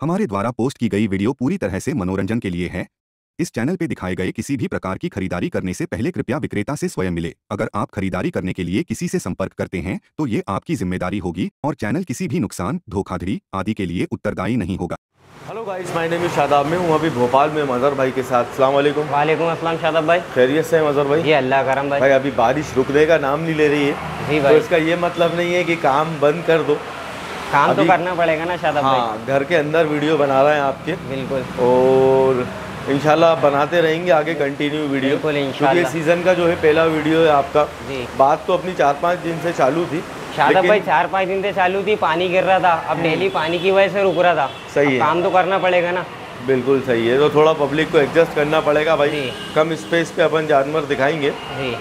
हमारे द्वारा पोस्ट की गई वीडियो पूरी तरह से मनोरंजन के लिए है। इस चैनल पे दिखाए गए किसी भी प्रकार की खरीदारी करने से पहले कृपया विक्रेता से स्वयं मिले। अगर आप खरीदारी करने के लिए किसी से संपर्क करते हैं तो ये आपकी ज़िम्मेदारी होगी और चैनल किसी भी नुकसान धोखाधड़ी आदि के लिए उत्तरदायी नहीं होगा। Hello guys my name is Shadab. मैं हूँ अभी भोपाल में मज़र भाई के साथ। सलाम वालेकुम। वालेकुम अस्सलाम शादाब भाई। खैरियत से है मज़र भाई? जी अल्लाह करम भाई। भाई अभी बारिश रुकने का नाम नहीं ले रही है। जी भाई। तो इसका ये मतलब नहीं है कि काम बंद कर दो। काम तो करना पड़ेगा ना शादाब भाई। हाँ घर के अंदर वीडियो बना रहे हैं आपके। बिल्कुल। और इंशाल्लाह आप बनाते रहेंगे आगे कंटिन्यू वीडियो। क्योंकि सीज़न का जो है पहला वीडियो है आपका। जी। बात तो अपनी चार पाँच दिन से चालू थी शादाब लेकिन- भाई चार पाँच दिन से चालू थी पानी गिर रहा था। अब डेली पानी की वजह से रुक रहा था। सही है। काम तो करना पड़ेगा ना। बिल्कुल सही है। तो थोड़ा पब्लिक को एडजस्ट करना पड़ेगा भाई। कम स्पेस पे अपन जानवर दिखाएँगे। जी।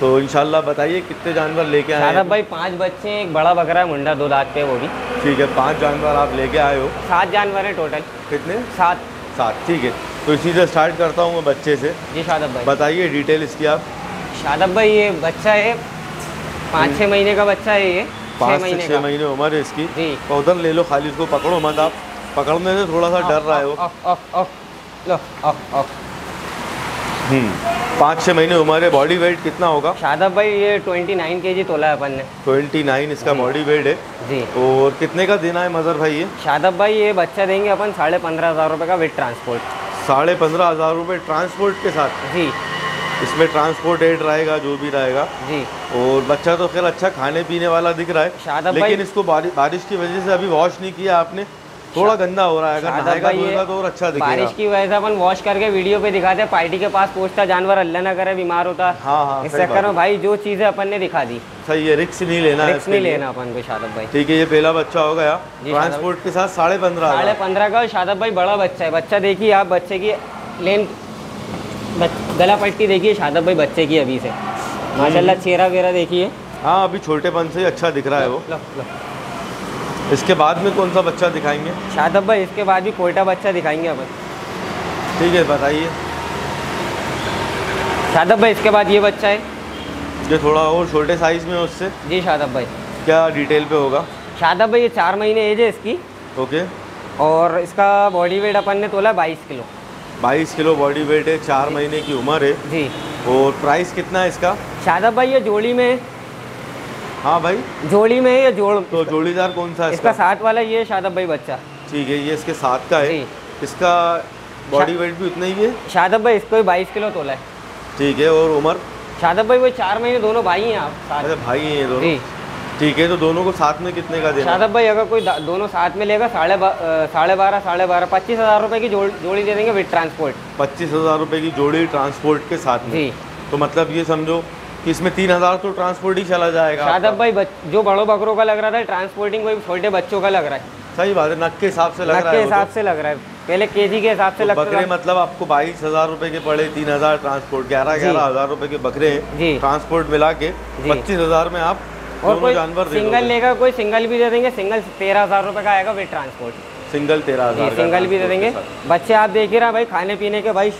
तो इंशाल्लाह बताइए कितने जानवर लेके आए हैं? भाई पाँच बच्चे हैं, एक बड़ा बकरा है मुंडा दो दांत पे वो भी। ठीक है पाँच जानवर आप लेके आए हो। सात जानवर हैं टोटल कितने? सात। सात ठीक है। तो इसी से स्टार्ट करता हूँ मैं बच्चे से। जी शादाब भाई। बताइए डिटेल इसकी आप। शादब भाई ये बच्चा है। पाँच छः महीने का बच्चा है ये। पाँच से महीने छः महीने उम्र है इसकी। जी। तो उधर ले लो खाली इसको पकड़ो मत आप। पकड़ने से थोड़ा सा डर रहा है वो। पाँच छः महीने उम्र है बॉडी वेट कितना होगा? शादाब भाई ये ट्वेंटी नाइन के जी तोला है अपन ने। ट्वेंटी नाइन इसका बॉडी वेट है। जी। और कितने का देना है मज़र भाई ये? शादाब भाई ये बच्चा देंगे अपन साढ़े पंद्रह हज़ार रुपये का विद ट्रांसपोर्ट साढ़े पंद्रह हज़ार रुपये ट्रांसपोर्ट के साथ? जी। इसमें ट्रांसपोर्ट एड रहेगा जो भी रहेगा। जी। और बच्चा तो खैर अच्छा खाने पीने वाला दिख रहा है। लेकिन इसको बारिश की वजह से अभी वॉश नहीं किया आपने? थोड़ा गंदा हो रहा है अगर शादाब नहाएगा धोएगा तो और अच्छा दिखेगा। बारिश की वजह से अपन वॉश करके वीडियो पे दिखाते हैं पार्टी के पास पहुँचता जानवर अल्लाह ना करे बीमार होता। हाँ हाँ इस चक्कर में भाई जो चीज़ें अपन ने दिखा दी। सही है रिक्स नहीं लेना रिक्स नहीं लेना अपन को शादाब भाई। ठीक है ये पहला बच्चा हो गया। ट्रांसपोर्ट के साथ साढ़े पंद्रह साढ़े पंद्रह का शादाब भाई बड़ा बच्चा है। बच्चा देखिए आप बच्चे की लेन गला पट्टी देखिए शादाब भाई बच्चे की अभी से। माशाल्लाह चेहरा वेरा देखिए। हाँ अभी छोटेपन से अच्छा दिख रहा है वो। इसके बाद में कौन सा बच्चा दिखाएँगे? शादाब भाई इसके बाद भी कोयटा बच्चा दिखाएँगे अपन। ठीक है बताइए। शादब भाई इसके बाद ये बच्चा है। ये थोड़ा और छोटे साइज़ में है उससे। जी शादब भाई। क्या डिटेल पे होगा? शादाब भाई ये चार महीने एज है इसकी। ओके और इसका बॉडी वेट अपन ने तोला बाईस किलो। बाईस किलो बॉडी वेट है चार महीने की उम्र है। जी। और प्राइस कितना है इसका? शादब भाई ये जोड़ी में है भाई। जोड़ी में है या जोड़। तो जोड़ीदार कौन सा है इसका साथ वाला ये शादाब भाई बच्चा। ठीक है ये इसके साथ का है। इसका बॉडी वेट भी उतना ही है? शादाब भाई इसको भी बाईस किलो तोला है। ठीक है और उम्र? शादाब भाई वो चार महीने दोनों भाई हैं आप साथ। अरे भाई हैं दोनों? ठीक है तो दोनों को साथ में कितने का देना शादाब भाई अगर कोई दोनों साथ में लेगा साढ़े बा- साढ़े बारह साढ़े बारह पच्चीस हज़ार रुपये की जोड़ जोड़ी दे देंगे विद ट्रांसपोर्ट पच्चीस हज़ार रुपये की जोड़ी ट्रांसपोर्ट के साथ में? तो मतलब ये समझो कि इसमें तीन हज़ार तो ट्रांसपोर्ट ही चला जाएगा शादाब भाई बच- जो बड़ों बकरों का लग रहा था ट्रांसपोर्टिंग कोई छोटे बच्चों का लग रहा है। सही बात है नक के हिसाब से लग रहा के है हिसाब तो। से लग रहा है। पहले केजी के हिसाब से तो लगता बकरे मतलब आपको बाईस हज़ार रुपए के पड़े तीन हज़ार ट्रांसपोर्ट ग्यारह ग्यारह हज़ार रुपए के बकरे ट्रांसपोर्ट मिला के पच्चीस हज़ार में आप और कोई जानवर सिंगल लेगा कोई सिंगल भी दे देंगे सिंगल तेरह हज़ार रुपये का आएगा विद ट्रांसपोर्ट सिंगल तेरह हज़ार सिंगल भी दे देंगे। बच्चे आप देख ही रहा भाई खाने पीने के भाई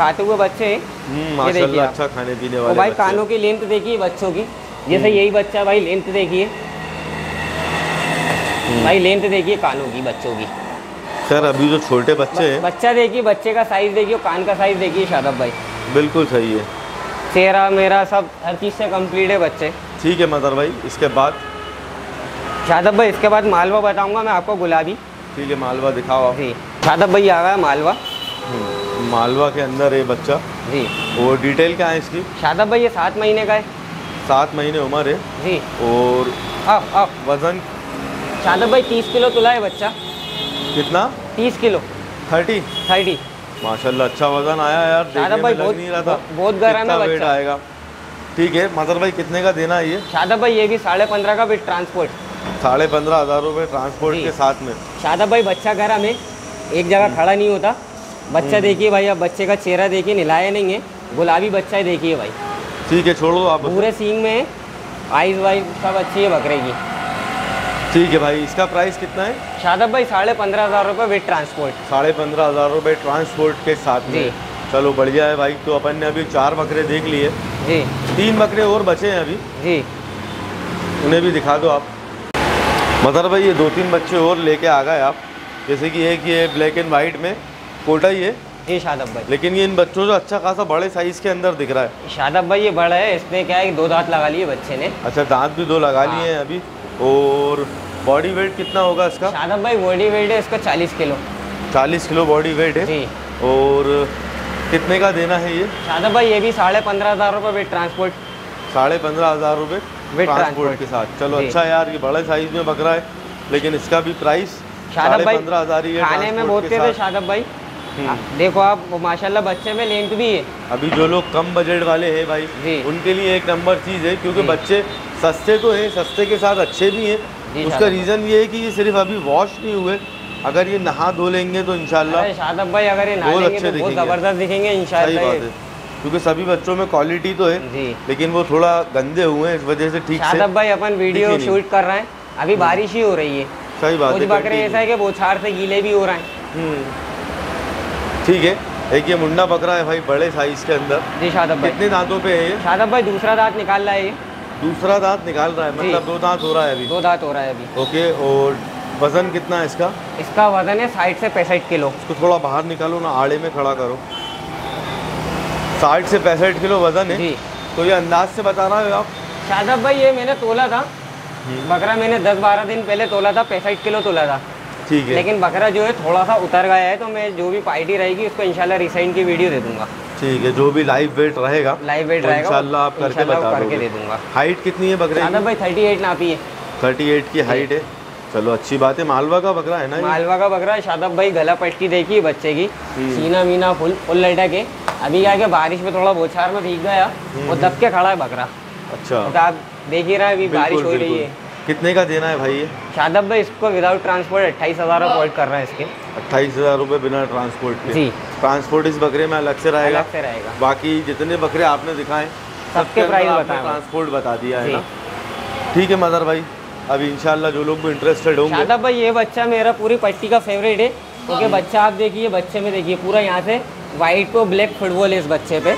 खाते हुए बच्चे हैं। हम्म, ये देखिए अच्छा खाने पीने वाले भाई कानों की लेंथ देखिए बच्चों की। जैसे यही बच्चा भाई लेंथ देखिए। भाई लेंथ देखिए कानों की बच्चों की। सर अभी जो छोटे बच्चे हैं। बच्चा देखिए बच्चे का साइज़ देखिए कान का साइज़ देखिए शादाब भाई। बिल्कुल सही है। चेहरा मेरा सब हर चीज़ से कंप्लीट है बच्चे। ठीक है मदर भाई इसके बाद? शादाब भाई इसके बाद मालवा बताऊँगा मैं आपको गुलाबी। ठीक है मालवा दिखाओ जी। शादाब भाई आ गया मालवा। हम्म, मालवा के अंदर है बच्चा। जी। और डिटेल क्या है इसकी? शादाब भाई ये सात महीने का है। सात महीने उम्र है। जी। और अब अब। वज़न? शादाब भाई तीस किलो तुला है बच्चा। कितना? तीस किलो। थर्टी? थर्टी। माशाल्लाह अच्छा वज़न आया यार शादाब भाई बहुत- नहीं रहा था। बहुत गर्म है वेट आएगा। ठीक है मदर भाई कितने का देना है ये? शादाब भाई ये भी साढ़े पंद्रह का विद ट्रांसपोर्ट साढ़े पंद्रह हज़ार रुपये ट्रांसपोर्ट के साथ में। शादाब भाई बच्चा घर हमें एक जगह खड़ा नहीं होता। बच्चा देखिए भाई अब बच्चे का चेहरा देखिए निलाया नहीं है। गुलाबी बच्चा है देखिए भाई। ठीक है छोड़ो आप। पूरे सींग में आइज़ वाइज सब अच्छी है बकरे की। ठीक है भाई इसका प्राइस कितना है? शादाब भाई साढ़े पंद्रह हज़ार रुपये विद ट्रांसपोर्ट साढ़े पंद्रह हज़ार रुपये ट्रांसपोर्ट के साथ में। चलो बढ़िया है भाई तो अपन ने अभी चार बकरे देख लिए। जी। तीन बकरे और बचे हैं अभी। जी। उन्हें भी दिखा दो आप। मदर भाई ये दो तीन बच्चे और लेके आ गए आप। जैसे कि एक ये ब्लैक एंड वाइट में कोटा ही है। जी शादब भाई। लेकिन ये इन बच्चों जो अच्छा खासा बड़े साइज़ के अंदर दिख रहा है। शादब भाई ये बड़ा है इसने क्या है दो दांत लगा लिए बच्चे ने। अच्छा दांत भी दो लगा हाँ। लिए हैं। अभी। और बॉडी वेट कितना होगा इसका? शादब भाई बॉडी वेट है इसका चालीस किलो। 40 किलो बॉडी वेट है। जी। और कितने का देना है ये? शादब भाई ये भी साढ़े पंद्रह हज़ार रुपये विद ट्रांसपोर्ट साढ़े पंद्रह हज़ार रुपये With ट्रांसपोर्ट के साथ। चलो अच्छा यार ये बड़े साइज़ में बकरा है लेकिन इसका भी प्राइस शादब भाई पंद्रह हज़ार ही है खाने में बहुत है शादब भाई। आ, देखो आप माशाल्लाह बच्चे में लेंथ भी है। अभी जो लोग कम बजट वाले हैं भाई उनके लिए एक नंबर चीज़ है क्योंकि बच्चे सस्ते तो हैं सस्ते के साथ अच्छे भी हैं। उसका रीज़न ये है कि ये सिर्फ़ अभी वॉश नहीं हुए अगर ये नहा धो लेंगे तो शादब भाई अगर ये बहुत अच्छे तो दिखेंगे। ज़बरदस्त दिखेंगे बात ये। है। क्योंकि सभी बच्चों में क्वालिटी तो है लेकिन वो थोड़ा गंदे हुए हैं इस वजह से ठीक शादब भाई अपन वीडियो शूट कर रहे हैं। अभी बारिश ही हो रही है। सही बात है बकरे ऐसा है कि बोछार से गीले भी हो रहे हैं। हम्म। ठीक है एक ये मुंडा बकरा है भाई बड़े साइज़ के अंदर। जी शादब भाई। कितने दांतों पे है ये? शादब भाई दूसरा दांत निकाल रहा है ये। दूसरा दांत निकाल रहा है मतलब दो दांत हो रहा है अभी। दो दांत हो रहा है अभी। ओके और वज़न कितना है इसका? इसका वज़न है साठ से पैंसठ किलो। इसको थोड़ा बाहर निकालो ना आड़े में खड़ा करो। साठ से पैंसठ किलो वज़न है। जी। तो ये अंदाज से बता रहा है आप। शादब भाई ये मैंने तोला था। हम्म। बकरा मैंने दस बारह दिन पहले तोला था पैंसठ किलो तोला था। ठीक है। लेकिन बकरा जो है थोड़ा सा उतर गया है तो मैं जो भी पार्टी रहेगी उसको इंशाल्लाह रिसाइन की वीडियो दे दूँगा। ठीक है जो भी लाइव वेट रहेगा लाइव वेट रहेगा इंशाल्लाह आप करके बता करके दे दूँगा। हाइट कितनी है बकरे शादब भाई थर्टी एट नापी है। थर्टी एट की हाइट है। चलो अच्छी बात है। मालवा का बकरा है ना मालवा का बकरा है शादब भाई गला पट्टी देखी बच्चे की। हम्म। सीना मीना फुल फुल लटक है अभी क्या है कि बारिश में थोड़ा बोछार में भीग गया वो दब के खड़ा है बकरा। अच्छा। तो आप देख ही रहे हैं अभी बारिश हो रही है। कितने का देना है भाई ये? शादब भाई इसको विदाउट ट्रांसपोर्ट अट्ठाईस हज़ार अवॉइड कर रहे हैं इसके। अट्ठाईस हज़ार रुपये बिना ट्रांसपोर्ट के। जी। ट्रांसपोर्ट इस बकरे में अलग से रहेगा। अलग से रहेगा। बाकी जितने बकरे आपने दिखाए सबके प्राइस बताए। ट्रांसपोर्ट बता दिया है ना? ठीक है मदर भाई। अभी इंशाल्लाह जो लोग भी इंटरेस्टेड होंगे शादब भाई ये बच्चा मेरा पूरी पट्टी का फेवरेट है। क्योंकि बच्चा आप देखिए बच्चे में देखिए पूरा यहाँ से वाइट को ब्लैक फुटबॉल है इस बच्चे पे।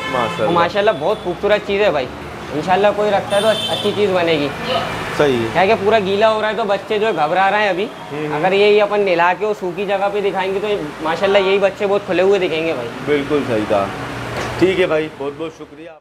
माशाल्लाह बहुत खूबसूरत चीज़ है भाई। इंशाल्लाह कोई रखता है तो अच्छी चीज़ बनेगी। सही है। क्या क्या पूरा गीला हो रहा है तो बच्चे जो है घबरा रहे हैं अभी। अगर यही अपन नहला के वो सूखी जगह पे दिखाएँगे तो माशाल्लाह यही बच्चे बहुत खुले हुए दिखेंगे भाई। बिल्कुल सही था ठीक है भाई बहुत बहुत शुक्रिया।